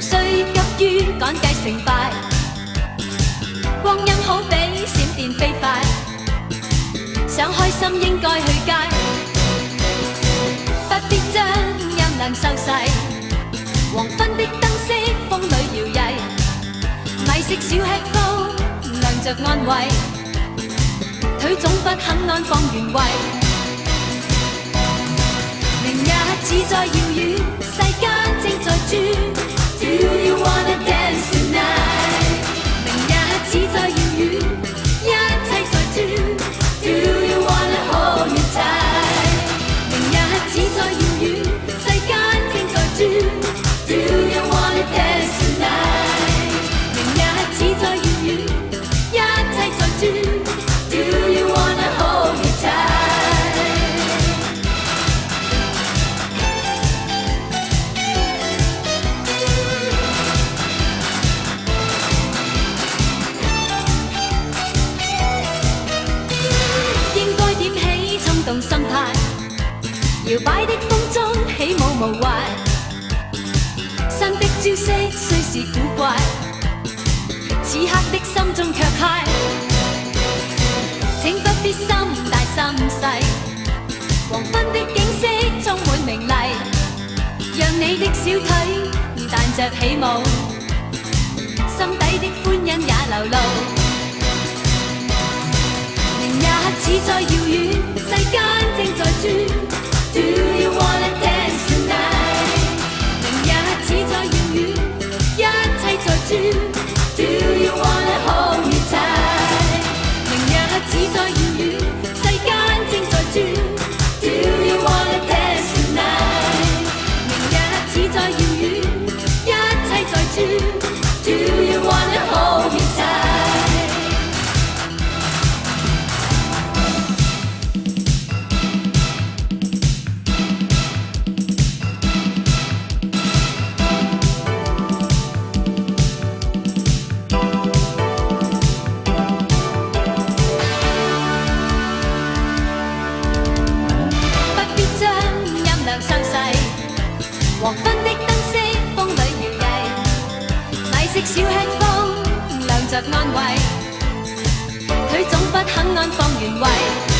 需急於趕計成敗，光阴好比閃電飛快，想開心應該去街，不必將音量收細。黃昏的燈飾風里搖曳，米食小吃铺亮着安慰，腿總不肯安放原位。明日只在遙遠，世搖擺的風中起舞無壞，新的招式虽是古怪，此刻的心中卻嗨。请不必心大心细，黄昏的景色充满明丽，让你的小腿彈着起舞，心底的欢欣也流露。米食小吃風亮着安慰，腿总不肯安放原位。